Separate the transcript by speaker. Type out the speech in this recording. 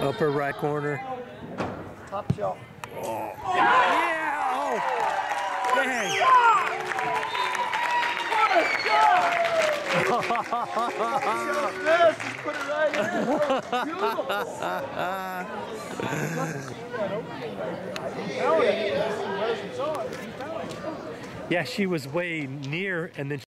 Speaker 1: Upper right corner.
Speaker 2: Top shelf.
Speaker 1: Yeah! Oh! Dang!
Speaker 2: Yes, just put it right in. Beautiful.
Speaker 1: Yeah, she was way near and then